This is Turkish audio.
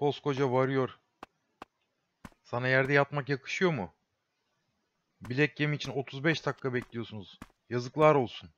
Koskoca varıyor. Sana yerde yatmak yakışıyor mu? Bilek yemi için 35 dakika bekliyorsunuz. Yazıklar olsun.